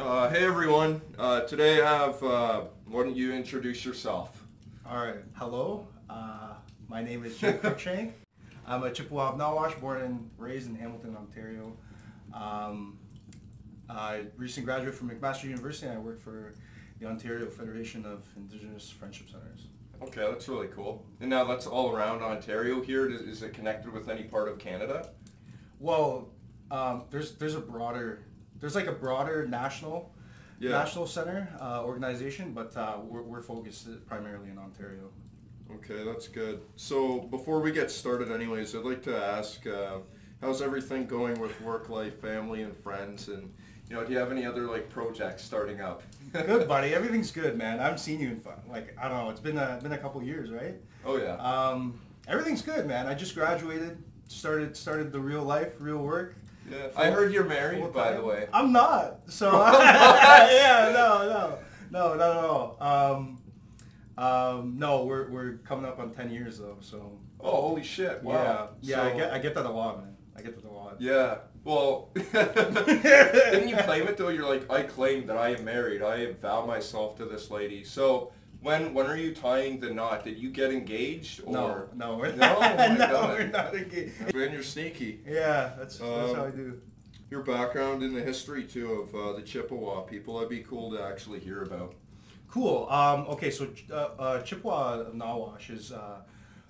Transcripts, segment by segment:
Uh, hey everyone. Uh, today I have. Uh, why don't you introduce yourself? All right. Hello. Uh, my name is Jake Cruikshank. I'm a Chippewa of Nawash, born and raised in Hamilton, Ontario. Um, I recently graduated from McMaster University and I work for the Ontario Federation of Indigenous Friendship Centers. Okay, that's really cool. And now that's all around Ontario here. Is, is it connected with any part of Canada? Well, um, there's there's a broader there's like a broader national Yeah. national center uh, organization, but uh, we're, we're focused primarily in Ontario. Okay, that's good. So before we get started anyways, I'd like to ask, uh, how's everything going with work life, family and friends? And, you know, do you have any other like projects starting up? Good, buddy. Everything's good, man. I haven't seen you in fun. Like I don't know. It's been a been a couple years, right? Oh yeah. Um, everything's good, man. I just graduated, started started the real life, real work. Yeah. I heard you're married, by the way. I'm not. So not? yeah, no, no, no, not at all. Um, um, no, we're we're coming up on ten years though. So Oh, holy shit. Wow. yeah, yeah. I get I get that a lot, man. I get that a lot. Yeah. Well, didn't you claim it though? You're like, I claim that I am married. I vow myself to this lady. So when when are you tying the knot? Did you get engaged No, or? no, we're No? not. No, we're not engaged. Man, you're sneaky. Yeah, that's that's Um, how I do. Your background in the history too of uh, the Chippewa people, that'd be cool to actually hear about. Cool. Um, okay, so uh, uh, Chippewa of Nawash is uh,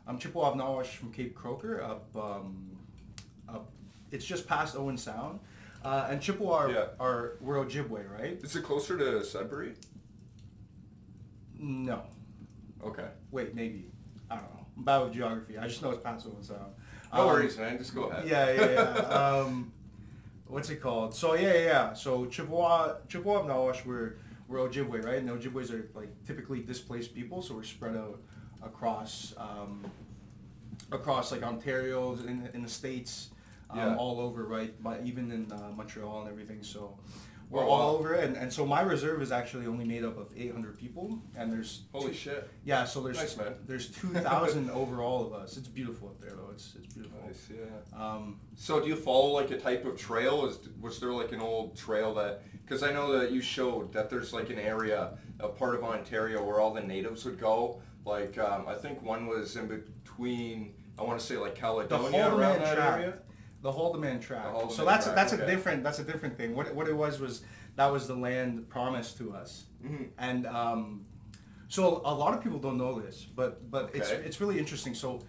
I'm Chippewa of Nawash from Cape Croker up. Um, up it's just past Owen Sound, uh, and Chippewa are, Yeah. are we're Ojibwe, right? Is it closer to Sudbury? No, Okay. wait, maybe. I don't know. I'm bad with geography. I just know it's past Owen Sound. No Um, worries, man. Just go ahead. Yeah, yeah, yeah. um, what's it called? So yeah, yeah, yeah. So Chippewa, Chippewa of Nawash, we're we're Ojibwe, right? And the Ojibways are like typically displaced people, so we're spread out across um, across like Ontario, in, in the states, um, Yeah. all over, right? But even in uh, Montreal and everything. So we're all over, and, and so my reserve is actually only made up of 800 people, and there's Holy two- shit. yeah, so there's Nice, there's 2,000 overall of us. It's beautiful up there, though. It's it's beautiful. Nice, yeah. Um, So do you follow like a type of trail? Is was there like an old trail that? Because I know that you showed that there's like an area, a part of Ontario where all the natives would go. Like um, I think one was in between. I want to say like Caledonia around that tract. area. The Haldimand tract. The Haldimand so that's tract, that's okay. a different that's a different thing. What what it was was that was the land promised to us, Mhm. and um, so a lot of people don't know this, but but it's Okay. it's really interesting. So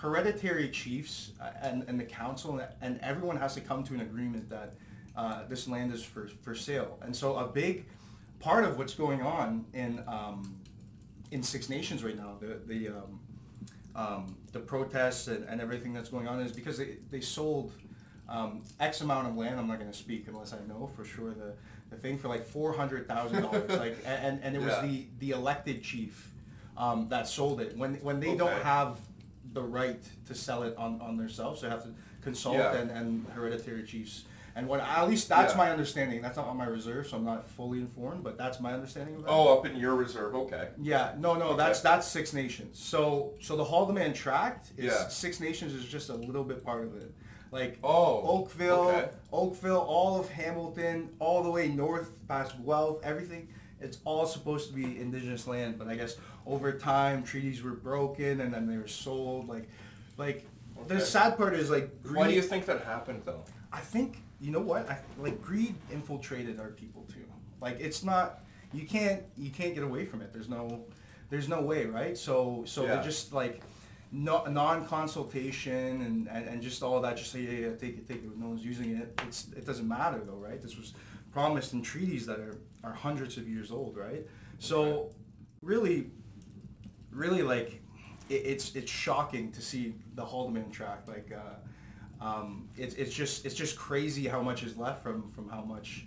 hereditary chiefs uh, and, and the council and everyone has to come to an agreement that uh, this land is for, for sale. And so a big part of what's going on in um, in Six Nations right now, the the um, um, the protests and, and everything that's going on is because they, they sold um, X amount of land. I'm not going to speak unless I know for sure the, the thing for like four hundred thousand dollars. Like and and it was Yeah. the the elected chief um, that sold it when when they don't have the right to sell it on, on themselves. They have to consult Yeah. and, and hereditary chiefs. And what at least that's Yeah. my understanding. That's not on my reserve, so I'm not fully informed, but that's my understanding of that. Oh, up in your reserve. Okay. Yeah, no, no, Okay. that's that's Six Nations. So so the Haldimand tract is Yeah. Six Nations is just a little bit part of it. Like Oh. Oakville, okay. Oakville, all of Hamilton, all the way north past Guelph, everything. It's all supposed to be indigenous land, but I guess over time treaties were broken and then they were sold. Like, like the sad part is like Why do you think that happened though? I think you know what? I, like greed infiltrated our people too. Like it's not you can't you can't get away from it. There's no there's no way, right? So so Yeah. just like no, non-consultation and, and, and just all that. Just say yeah, yeah, take it, take it. No one's using it. It's it doesn't matter though, right? This was promised in treaties that are are hundreds of years old, right? So really, really like it, it's it's shocking to see the Haldimand track like. Uh, um, it's, it's just it's just crazy how much is left from from how much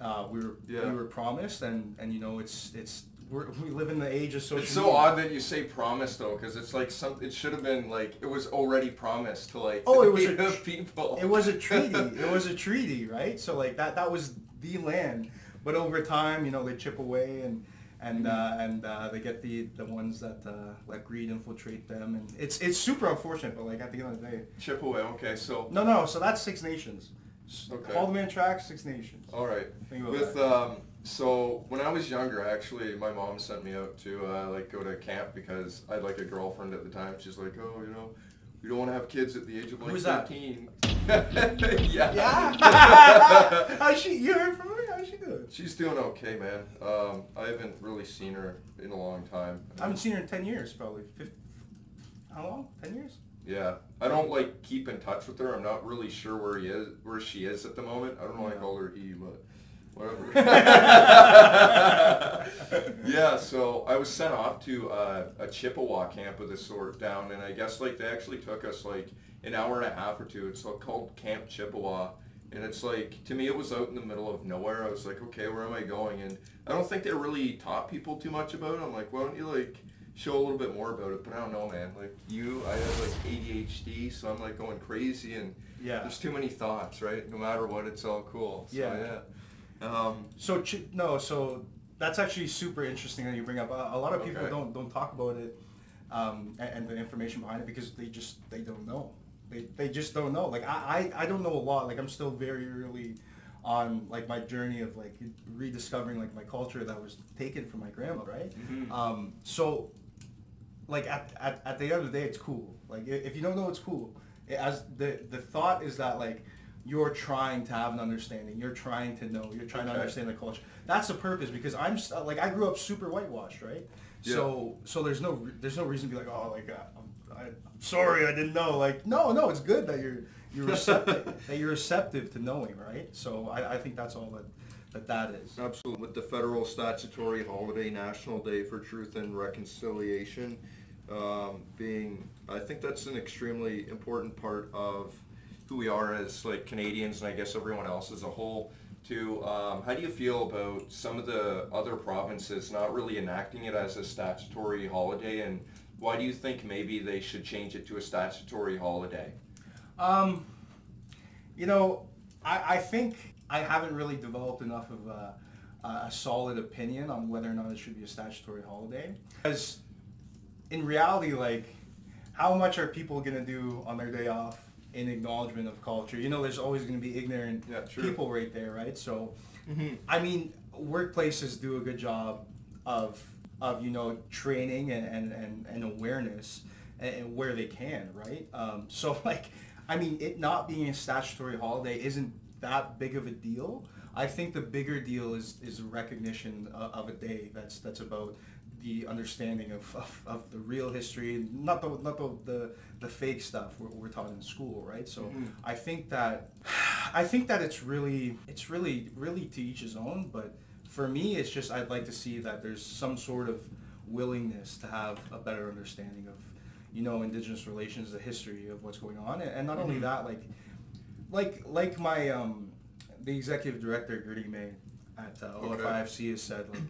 uh, we were Yeah. we were promised and and you know it's it's we're, we live in the age of social It's so media. odd that you say promise though, because it's like some. It should have been like it was already promised to like. Oh, it was a people. It was a treaty. it was a treaty, right? So like that that was the land. But over time, you know, they chip away and and Mm-hmm. uh, and uh, they get the the ones that uh, let greed infiltrate them, and it's it's super unfortunate. But like at the end of the day, Chip away. Okay, so no, no. So that's Six Nations. S- Okay. Call the man track, Six Nations. All right. Think about With that. um, so when I was younger, actually, my mom sent me out to uh, like go to camp because I had like a girlfriend at the time. She's like, oh, you know, you don't want to have kids at the age of like Who's that? yeah. Yeah. How's she? You heard from her? How's she doing? She's doing okay, man. Um, I haven't really seen her in a long time. I haven't seen her in ten years, probably. How long? Ten years? Yeah, I don't like keep in touch with her. I'm not really sure where he is, where she is at the moment. I don't know why I call her he, but whatever. yeah, so I was sent off to uh, a Chippewa camp of this sort down, and I guess like they actually took us like an hour and a half or two. It's called Camp Chippewa, and it's like to me it was out in the middle of nowhere. I was like, okay, where am I going? And I don't think they really taught people too much about it. I'm like, why don't you like show a little bit more about it? But I don't know, man. Like you, I have like ADHD, so I'm like going crazy, and Yeah. there's too many thoughts, right? No matter what, it's all cool. So, Yeah. yeah. Um, So chi- no, so that's actually super interesting that you bring up. A, a lot of people Okay. don't don't talk about it um, and, and the information behind it because they just they don't know. They, they just don't know. Like I, I I don't know a lot. Like I'm still very early on like my journey of like rediscovering like my culture that was taken from my grandma, right? Mhm. Um, so like at, at, at the end of the day it's cool like if you don't know it's cool It- as the the thought is that like you're trying to have an understanding you're trying to know you're trying to understand the culture that's the purpose because i'm like i grew up super whitewashed right so so there's no there's no reason to be like oh like uh, I, I'm sorry i didn't know like no no it's good that you're you're receptive that you're receptive to knowing right so i, I think that's all that that that is Absolutely. With the federal statutory holiday, National Day for Truth and Reconciliation, um, being, I think that's an extremely important part of who we are as like Canadians and I guess everyone else as a whole. To um, how do you feel about some of the other provinces not really enacting it as a statutory holiday, and why do you think maybe they should change it to a statutory holiday? Um, you know, I, I think I haven't really developed enough of a, a solid opinion on whether or not it should be a statutory holiday. Because in reality, like, how much are people going to do on their day off in acknowledgement of culture? You know, there's always going to be ignorant Yeah, people right there, right? So, Mm-hmm. I mean, workplaces do a good job of of you know training and and, and, and awareness and, and where they can, right? Um, so like, I mean, it not being a statutory holiday isn't that big of a deal. I think the bigger deal is is recognition of, of a day that's that's about the understanding of, of, of the real history, not the not the the, the fake stuff we're, we're taught in school, right? So Mhm. I think that I think that it's really it's really really to each his own. But for me, it's just I'd like to see that there's some sort of willingness to have a better understanding of you know indigenous relations, the history of what's going on, and, not only Mhm. that, like like like my um, the executive director Gertie May at uh, Okay. Has said like.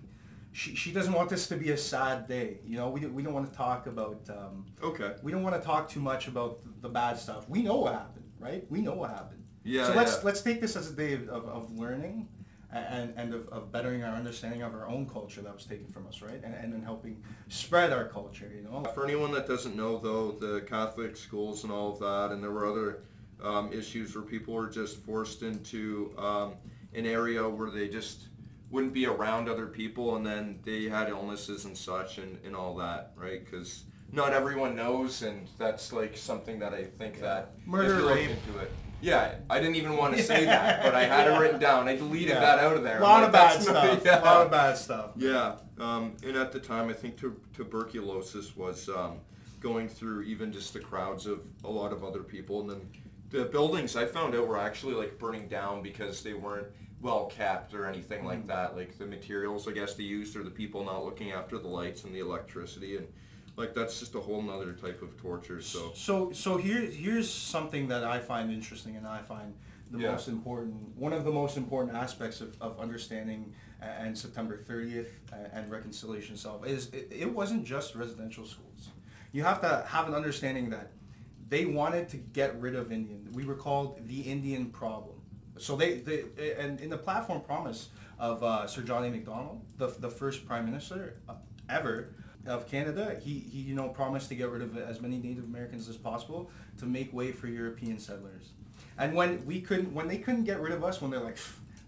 She, she doesn't want this to be a sad day. You know, we, don't- we don't want to talk about um, Okay. we don't want to talk too much about the bad stuff. We know what happened, right? We know what happened. Yeah, So let's yeah. let's take this as a day of, of, of learning and, and of, of bettering our understanding of our own culture that was taken from us, right? And, and then helping spread our culture, you know? For anyone that doesn't know, though, the Catholic schools and all of that, and there were other um, issues where people were just forced into um, an area where they just wouldn't be around other people, and then they had illnesses and such, and, and all that, right? Because not everyone knows, and that's like something that I think that Murder, if you look rape. into it. Yeah, I didn't even want to say that, but I had it written down. I deleted that out of there. A lot I'm of bad stuff. yeah. A lot of bad stuff. Yeah, um, and at the time, I think tu- tuberculosis was um, going through even just the crowds of a lot of other people, and then the buildings I found out were actually like burning down because they weren't well kept or anything like that. Like the materials, I guess they used, or the people not looking after the lights and the electricity, and like that's just a whole nother type of torture. So So so here here's something that I find interesting and I find the Yeah. most important one of the most important aspects of, of understanding and September 30th and reconciliation itself is it, it wasn't just residential schools. You have to have an understanding that they wanted to get rid of Indian. We were called the Indian problem. So they, they and in the platform promise of uh, Sir John A. Macdonald, the, the first prime minister uh, ever of Canada, he, he you know promised to get rid of as many Native Americans as possible to make way for European settlers. And when we couldn't, when they couldn't get rid of us, when they're like,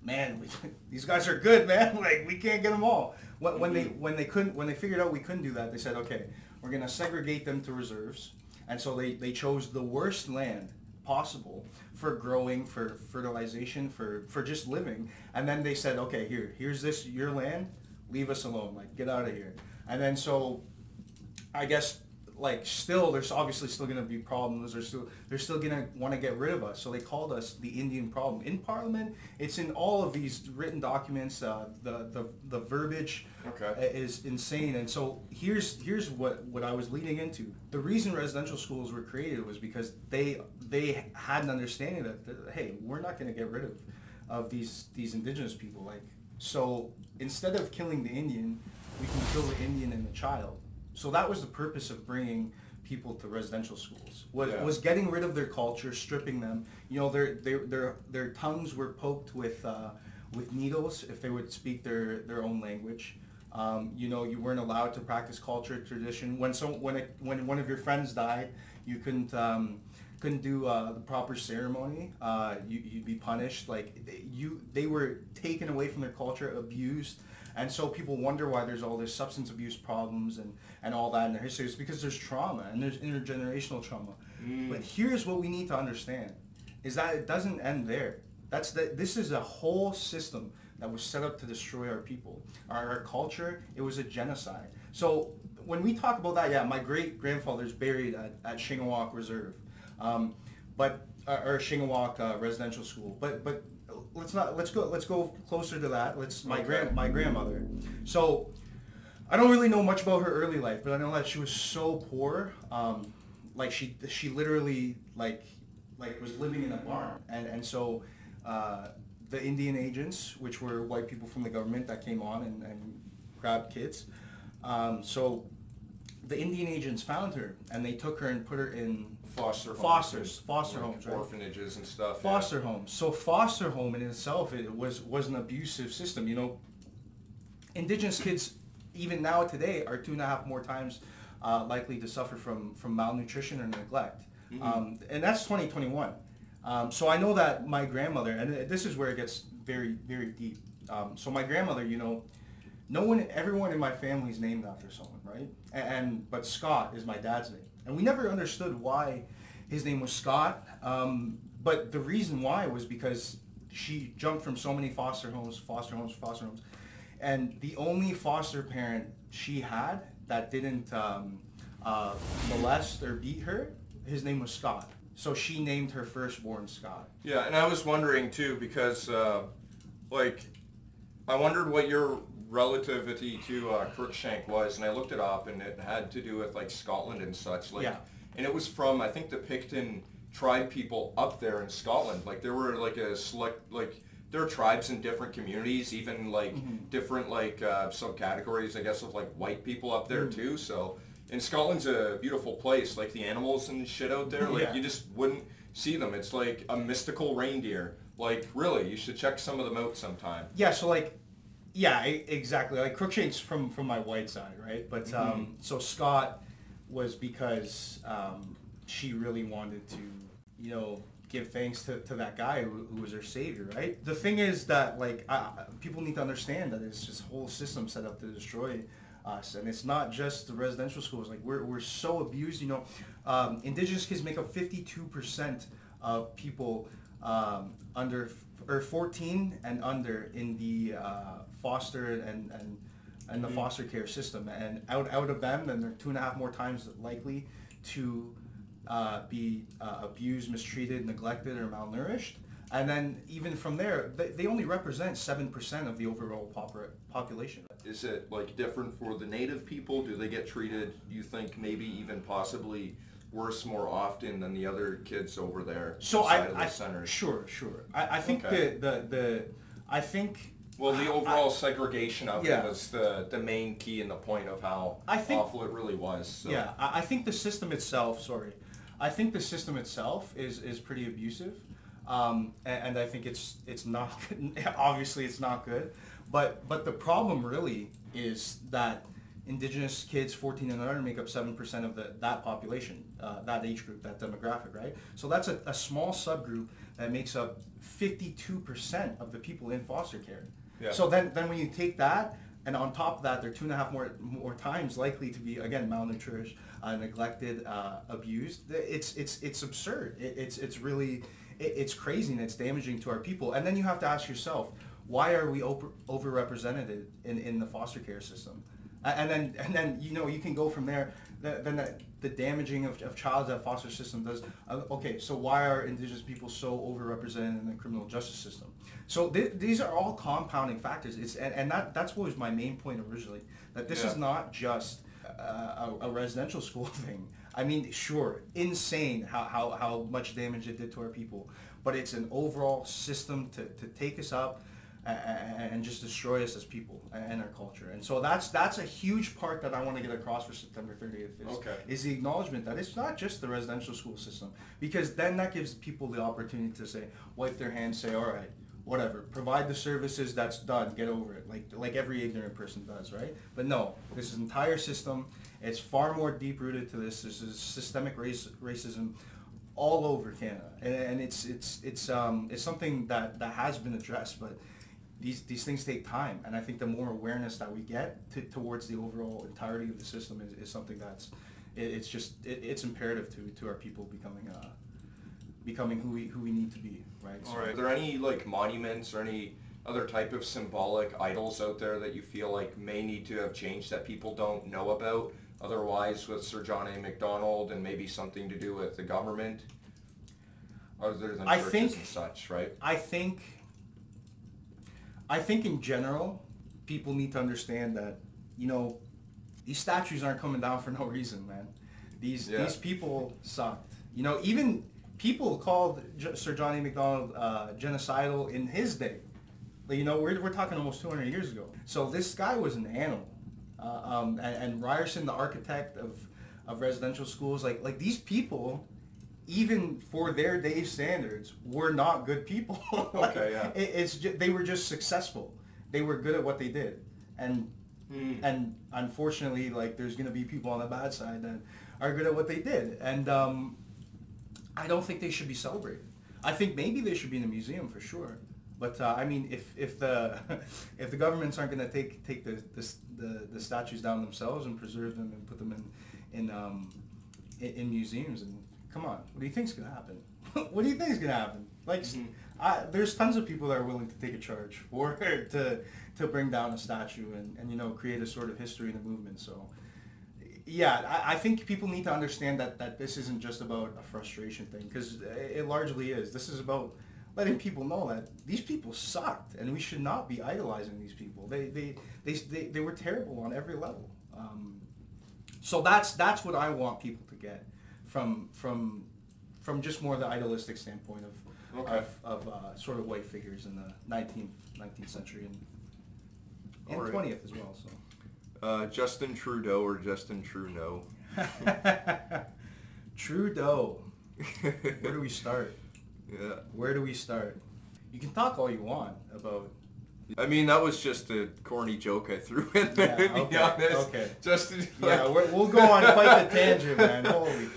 man, we, these guys are good, man. Like we can't get them all. When, when they when they couldn't when they figured out we couldn't do that, they said, okay, we're gonna segregate them to reserves. And so they, they chose the worst land possible for growing, for fertilization, for, for just living. And then they said, okay, here, here's this, your land, leave us alone, like get out of here. And then so I guess like still there's obviously still going to be problems. They're still they're still going to want to get rid of us. So they called us the indian problem. In parliament it's in all of these written documents uh, the, the the verbiage Okay. is insane. And so here's here's what what i was leading into. The reason residential schools were created was because they they had an understanding that, that hey we're not going to get rid of of these these indigenous people. Like so instead of killing the indian we can kill the indian and the child so that was the purpose of bringing people to residential schools. Was, Yeah. was getting rid of their culture, stripping them. You know, their their their their tongues were poked with uh, with needles if they would speak their their own language. Um, you know, you weren't allowed to practice culture, tradition. When some when a, when one of your friends died, you couldn't um, couldn't do uh, the proper ceremony. Uh, you, you'd be punished. Like they- you, they were taken away from their culture, abused. And so people wonder why there's all this substance abuse problems and, and all that in their history. It's because there's trauma and there's intergenerational trauma. But here's what we need to understand is that it doesn't end there. That's the, this is a whole system that was set up to destroy our people, our, our culture. It was a genocide. So when we talk about that, yeah, my great grandfather's buried at, at Shingwauk Reserve, um, but uh, or Shingwauk uh, Residential School. But but let's not let's go let's go closer to that. Let's my Okay. grand my grandmother. So I don't really know much about her early life, but I know that she was so poor. Um, like she she literally like like was living in a barn, and and so uh, the Indian agents, which were white people from the government that came on and, and grabbed kids. Um, so the Indian agents found her and they took her and put her in Foster homes. Fosters, foster like homes, right? Orphanages and stuff. yeah. foster homes. So foster home in itself it was was an abusive system. You know, indigenous kids even now today are two and a half more times uh, likely to suffer from from malnutrition or neglect, um, and that's 2021. Um, so I know that my grandmother, and this is where it gets very very deep. Um, so my grandmother, you know, no one, everyone in my family is named after someone, right? And, and but Scott is my dad's name, and we never understood why his name was Scott. Um, but the reason why was because she jumped from so many foster homes, foster homes, foster homes, and the only foster parent she had that didn't um, uh, molest or beat her, his name was Scott. So she named her firstborn Scott. Yeah, and I was wondering too because, uh, like, I wondered what your relativity to uh, Cruikshank was, and I looked it up, and it had to do with like Scotland and such. Like, Yeah. and it was from I think the Picton tribe people up there in Scotland. Like, there were like a select like there are tribes in different communities, even like different like uh, subcategories, I guess, of like white people up there too. So. And Scotland's a beautiful place, like the animals and shit out there. Like Yeah. you just wouldn't see them. It's like a mystical reindeer. Like really, you should check some of them out sometime. Yeah, so like, yeah, exactly. Like Cruikshank's from from my white side, right? But um, so Scott was because um, she really wanted to, you know, give thanks to, to that guy who, who was her savior, right? The thing is that like I, people need to understand that it's this whole system set up to destroy us, and it's not just the residential schools. Like we're we're so abused, you know. Um, indigenous kids make up fifty two percent of people um, under or 14 and under in the uh, foster and and and the foster care system, and out out of them, then they're two and a half more times likely to uh, be uh, abused, mistreated, neglected, or malnourished. And then even from there, they, they only represent seven percent of the overall popu- population. Is it like different for the native people? Do they get treated, you think, maybe even possibly worse more often than the other kids over there So I, of the I centers? sure, sure. I, I think Okay. the, the the I think Well, the overall segregation of Yeah. it was the, the main key and the point of how I think- awful it really was. So. Yeah, I, I think the system itself. Sorry, I think the system itself is is pretty abusive, um, and, and I think it's it's not good. obviously it's not good, but but the problem really is that indigenous kids 14 and under make up 7% of the, that population, uh, that age group, that demographic, right? So that's a, a small subgroup that makes up 52% of the people in foster care. Yeah. So then, then when you take that, and on top of that, they're two and a half more more times likely to be again malnourished, uh, neglected, uh, abused. It's it's it's absurd. It, it's it's really it, it's crazy and it's damaging to our people. And then you have to ask yourself, why are we over, overrepresented in, in the foster care system? And then and then you know you can go from there. Then the, the damaging of, of child that foster system does. Uh, okay, so why are indigenous people so overrepresented in the criminal justice system? So th- these are all compounding factors. It's and, and that that's what was my main point originally. That this Yeah. is not just uh, a, a residential school thing. I mean, sure, insane how, how, how much damage it did to our people, but it's an overall system to, to take us up and just destroy us as people and our culture. And so that's that's a huge part that I want to get across for September 30th is, Okay. is the acknowledgement that it's not just the residential school system because then that gives people the opportunity to say, wipe their hands, say, all right, whatever, provide the services, that's done, get over it, like like every ignorant person does, right? But no, this entire system. It's far more deep rooted to this. This is systemic race, racism all over Canada, and, and it's it's it's um it's something that that has been addressed, but these these things take time, and I think the more awareness that we get to, towards the overall entirety of the system is, is something that's it, it's just it, it's imperative to to our people becoming uh becoming who we who we need to be, right? All right. Are there any like monuments or any other type of symbolic idols out there that you feel like may need to have changed that people don't know about? Otherwise, with Sir John A. Macdonald and maybe something to do with the government, other than I churches think- and such, right? I think I think in general, people need to understand that, you know, these statues aren't coming down for no reason, man. These Yeah. these people sucked. You know, even people called J- Sir John A. Macdonald uh, genocidal in his day. Like, You know, we're, we're talking almost 200 years ago. So this guy was an animal. Uh, um, and, and Ryerson, the architect of, of residential schools, like like these people, even for their day standards, were not good people. Okay, yeah. it, it's ju- they were just successful. They were good at what they did, and Hmm. and unfortunately, like there's gonna be people on the bad side that are good at what they did, and um, I don't think they should be celebrated. I think maybe they should be in a museum for sure. But uh, I mean, if, if the if the governments aren't going to take take the, the the the statues down themselves and preserve them and put them in in um, in, in museums, and come on, what do you think's going to happen? what do you think is going to happen? Like, Mhm. I, there's tons of people that are willing to take a charge or to to bring down a statue and, and you know create a sort of history in the movement. So yeah, I, I think people need to understand that, that this isn't just about a frustration thing because it largely is. This is about letting people know that these people sucked and we should not be idolizing these people. They they they they, they were terrible on every level. Um, so that's that's what I want people to get from from from just more the idealistic standpoint of Okay. of, of uh, sort of white figures in the 19th 19th century and and Alright. 20th as well. So. Uh, Justin Trudeau or Justin Trudeau? Trudeau. Where do we start? yeah. Where do we start? You can talk all you want about. I mean, that was just a corny joke I threw in there, Yeah, to be okay, honest. okay. Justin, Yeah, like- we're, we'll go on quite the tangent, man. Holy.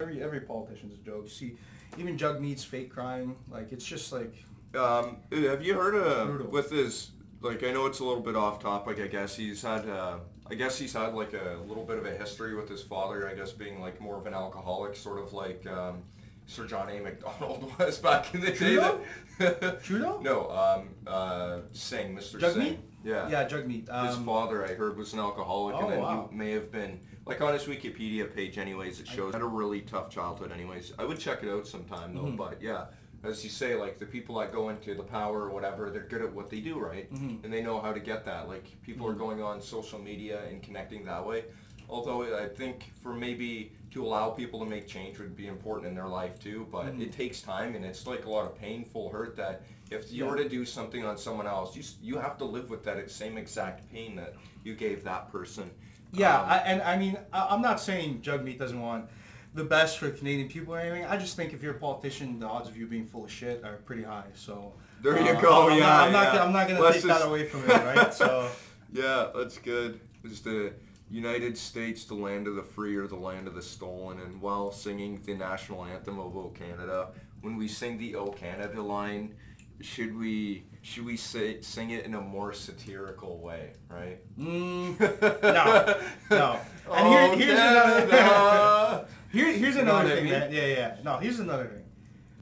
Every every politician's a joke. You see, even Jagmeet's fake crying. Like it's just like. Um, have you heard of Brutal. with his like? I know it's a little bit off topic. I guess he's had. Uh, I guess he's had like a little bit of a history with his father. I guess being like more of an alcoholic, sort of like um, Sir John A. Macdonald was back in the Trudeau? day. that- Trudeau? No, um, uh, Singh, Mr. Jagmeet? Singh. Yeah. Yeah, Jagmeet. Um, His father, I heard, was an alcoholic, Oh, and then wow. he may have been like on his Wikipedia page. Anyways, it shows he had a really tough childhood. Anyways, I would check it out sometime though. Mhm. But yeah, as you say, like the people that go into the power or whatever, they're good at what they do, right? Mhm. And they know how to get that. Like people are Mhm. going on social media and connecting that way. Although I think for maybe to allow people to make change would be important in their life too, but Mhm. it takes time and it's like a lot of painful hurt that if you Yeah. were to do something on someone else, you you have to live with that same exact pain that you gave that person. Yeah, Um, I, and I mean, I, I'm not saying Jagmeet doesn't want the best for Canadian people or anything. I just think if you're a politician, the odds of you being full of shit are pretty high. So There you uh, go, I'm yeah, Not, I'm not. yeah. gonna- I'm not going to Let's take just- that away from it, right? So yeah, that's good. Just the United States, the land of the free or the land of the stolen, and while singing the national anthem of O Canada, when we sing the O Canada line, should we should we say sing it in a more satirical way, right? Mm, no, no. And here, Oh, here's another. here, here's another I thing. mean? That, yeah, yeah. No, here's another thing.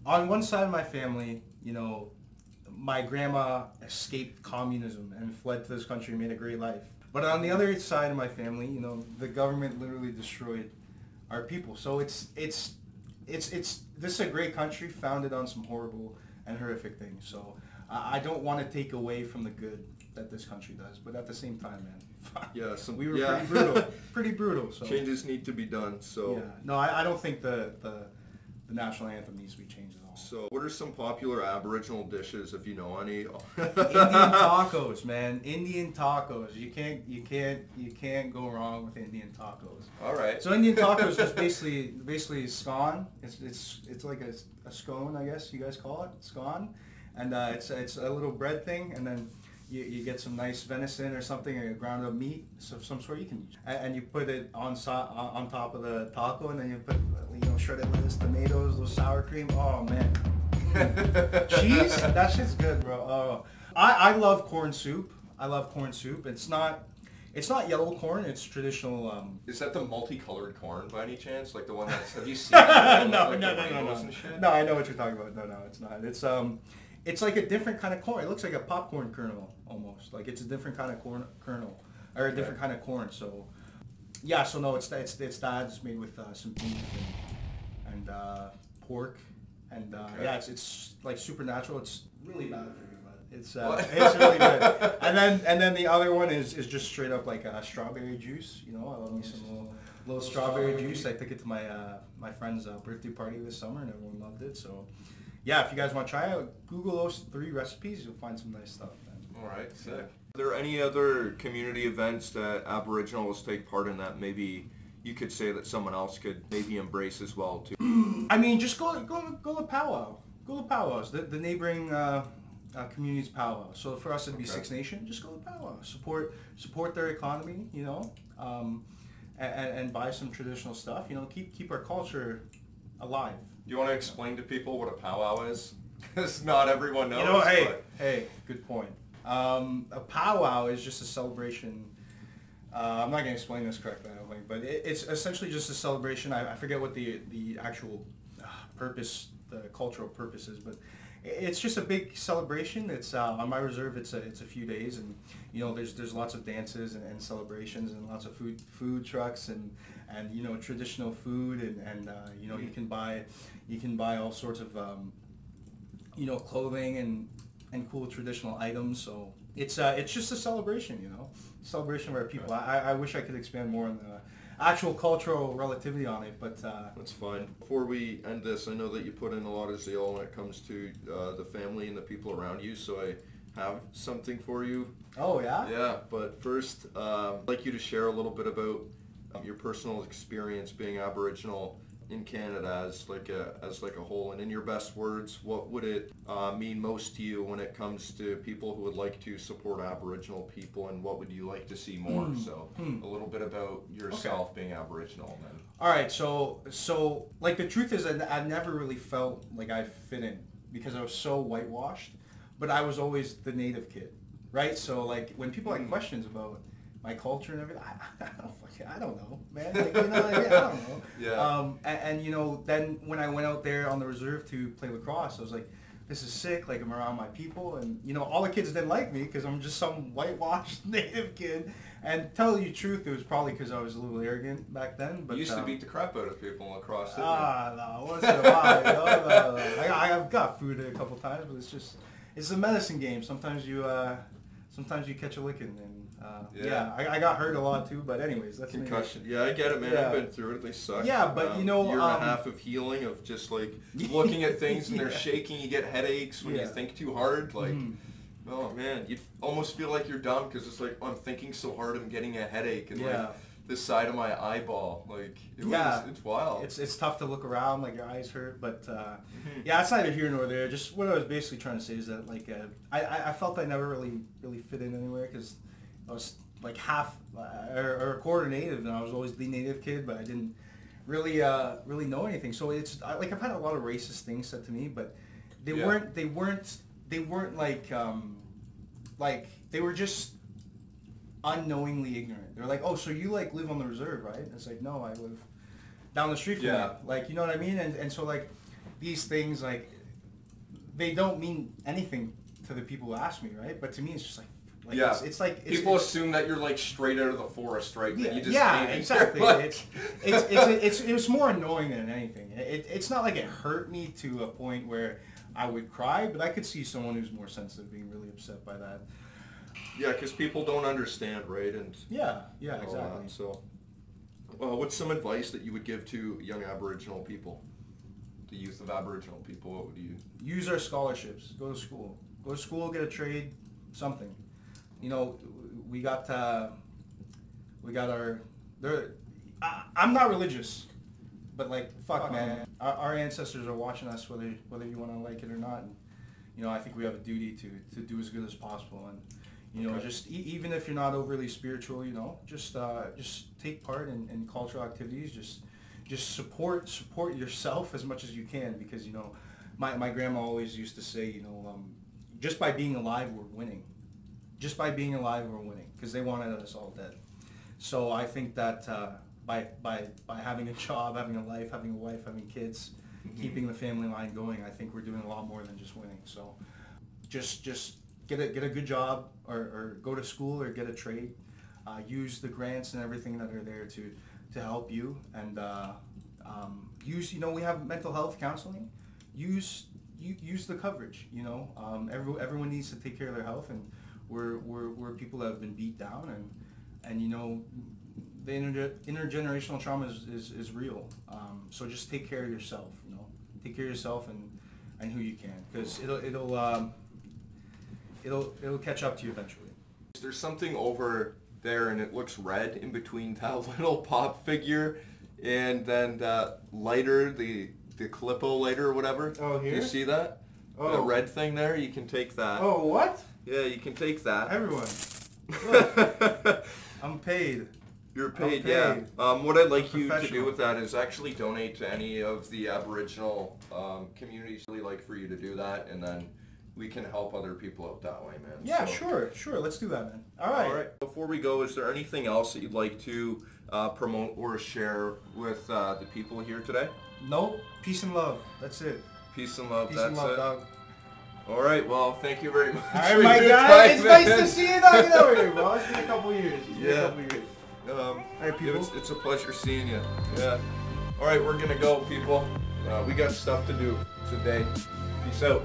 On one side of my family, you know, my grandma escaped communism and fled to this country and made a great life. But on the other side of my family, you know, the government literally destroyed our people. So it's it's it's it's this is a great country founded on some horrible and horrific things. So I I don't want to take away from the good that this country does, but at the same time, man, Yeah, some, we were yeah. pretty brutal, pretty brutal. So Changes need to be done. So, yeah, no, I, I don't think the, the the national anthem needs to be changed. So what are some popular Aboriginal dishes, if you know any? Indian tacos, man. Indian tacos. You can't you can't you can't go wrong with Indian tacos. All right. So Indian tacos is basically basically scone. It's it's it's like a, a scone, I guess you guys call it scone, and uh, it's it's a little bread thing, and then you, you get some nice venison or something, or ground up meat, so some sort you can, and, and you put it on so, on on top of the taco, and then you put you know shredded lettuce, tomatoes, little sour cream. Oh man, cheese. That shit's good, bro. Oh, I I love corn soup. I love corn soup. It's not. It's not yellow corn. It's traditional. Um, Is that the multicolored corn by any chance? Like the one that's have you seen? no, no, like, no, the no, no. No, I know what you're talking about. No, no, it's not. It's um, it's like a different kind of corn. It looks like a popcorn kernel almost. Like it's a different kind of corn kernel or a different kind of corn. So, yeah. So no, it's it's it's that. It's made with uh, some beef and, and uh, pork, and uh, Okay. yeah, it's it's like supernatural. It's really bad for you, but it's uh, it's really good. And then and then the other one is is just straight up like uh, strawberry juice. You know, I love me some little little strawberry juice. I took it to my uh, my friend's uh, birthday party this summer, and everyone loved it. So, yeah, if you guys want to try it, Google those three recipes. You'll find some nice stuff. Man. All right, sick. Are there any other community events that Aboriginals take part in that maybe you could say that someone else could maybe embrace as well too? I mean, just go go go to powwow. Go to powwows. The, the neighboring uh, uh, communities powwow. So for us, it'd be Okay. Six Nation. Just go to powwow. Support support their economy. You know, um, and, and buy some traditional stuff. You know, keep keep our culture alive. Do you want to explain to people what a powwow is? Because not everyone knows. you know, hey, but- hey, good point. Um, a powwow is just a celebration. Uh, I'm not going to explain this correctly, I don't think, but it, it's essentially just a celebration. I, I forget what the the actual uh, purpose, the cultural purpose is, but it's just a big celebration. It's uh, on my reserve. It's a it's a few days, and you know, there's there's lots of dances and, and celebrations and lots of food food trucks and and you know traditional food and and uh, you know you can buy you can buy all sorts of um, you know, clothing and and cool traditional items. So it's uh, it's just a celebration, you know, celebration of our people. I, I wish I could expand more on the actual cultural relativity on it, but uh, That's fine. Before we end this, I know that you put in a lot of zeal when it comes to uh, the family and the people around you, so I have something for you. oh yeah, Yeah, but first, uh, I'd like you to share a little bit about um, your personal experience being Aboriginal in Canada as like a as like a whole, and in your best words, what would it uh, mean most to you when it comes to people who would like to support Aboriginal people, and what would you like to see more? Hmm. So, Hmm. a little bit about yourself being Aboriginal, then. All right, so so like the truth is, I, I never really felt like I fit in because I was so whitewashed, but I was always the native kid, right? So like when people had Mm. questions about my culture and everything, I, I don't fucking, I don't know, man. Like, you know, like, I don't know. Yeah. Um, and, and you know, then when I went out there on the reserve to play lacrosse, I was like, this is sick. Like I'm around my people, and you know, all the kids didn't like me because I'm just some whitewashed native kid. And tell you the truth, it was probably because I was a little arrogant back then. But you used to um, beat the crap out of people in lacrosse, didn't Ah, no, once in a while. you know, no, no. I, I've got food a couple times, but it's just, it's a medicine game. Sometimes you, uh, sometimes you catch a licking, and uh, yeah, Yeah. I, I got hurt a lot too. But anyways, that's maybe- Concussion. Yeah, I get it, man. Yeah. I've been through it. They suck. Yeah, but, you know, year and um, a half of healing of just like looking at things and they're shaking. You get headaches when you think too hard. Like, Mhm. oh man, you almost feel like you're dumb because it's like oh, I'm thinking so hard, I'm getting a headache, and Yeah. like the side of my eyeball, like it Yeah. was, it's wild. It's it's tough to look around, like your eyes hurt, but uh, Mhm. yeah, it's neither here nor there. Just what I was basically trying to say is that like uh, I, I I felt I never really really fit in anywhere because I was like half uh, or, or a quarter native, and I was always the native kid, but I didn't really uh, really know anything. So it's I, like I've had a lot of racist things said to me, but they Yeah. weren't they weren't they weren't like um, like they were just unknowingly ignorant. They're like, oh, so you like live on the reserve, right? It's like, no, I live down the street from Yeah. you. Like, you know what I mean? And and so like these things like they don't mean anything to the people who ask me, right? But to me, it's just like, like Yeah. it's, it's like it's, People it's, assume that you're like straight out of the forest, right? Yeah, you just yeah, came in here, exactly. It's, it's, it's, it's, it was more annoying than anything. It, it's not like it hurt me to a point where I would cry, but I could see someone who's more sensitive being really upset by that. yeah, because people don't understand, right? And Yeah, yeah, all that, exactly. So, uh, what's some advice that you would give to young Aboriginal people, the youth of Aboriginal people? What would you? Use our scholarships. Go to school. Go to school. Get a trade. Something. You know, we got uh, we got our. There, I, I'm not religious, but like fuck, man, our, our ancestors are watching us whether whether you want to like it or not. And, you know, I think we have a duty to to do as good as possible and. You know, Okay. just e- even if you're not overly spiritual, you know, just uh, just take part in, in cultural activities. Just just support support yourself as much as you can because you know my, my grandma always used to say you know um, just by being alive we're winning just by being alive we're winning because they wanted us all dead. So i think that uh, by by by having a job having a life having a wife having kids Mhm. keeping the family line going i think we're doing a lot more than just winning. So just just get a get a good job or, or go to school or get a trade. Uh, use the grants and everything that are there to to help you. And uh, um, use you know we have mental health counseling. Use you, use the coverage you know? Um, every, everyone needs to take care of their health and we're, we're, we're people that have been beat down and and you know the inter- intergenerational trauma is, is, is real um, so just take care of yourself you know take care of yourself and and who you can because it'll it'll um, it'll it'll catch up to you eventually There's something over there, and it looks red in between that little pop figure, and then that lighter, the the Clipper lighter or whatever. Oh, Do you see that? Oh. That red thing there. You can take that. oh what Yeah, you can take that. everyone i'm paid You're I'm paid, yeah. Um, what I'd like you to do with that is actually donate to any of the Aboriginal um, communities. Really like for you to do that, and then we can help other people out that way, man. yeah So- sure sure let's do that man all right All right. Before we go, is there anything else that you'd like to uh, promote or share with uh, the people here today? nope peace and love that's it Peace and love. peace that's and love it. dog All right. Well, thank you very much. All right, my guy. It's nice to see you. Get over here, bro. It's been a couple years. It's been Yeah. a couple years. Um, right, people. It's, it's a pleasure seeing you. Yeah. All right, we're gonna go, people. Uh, we got stuff to do today. Peace out.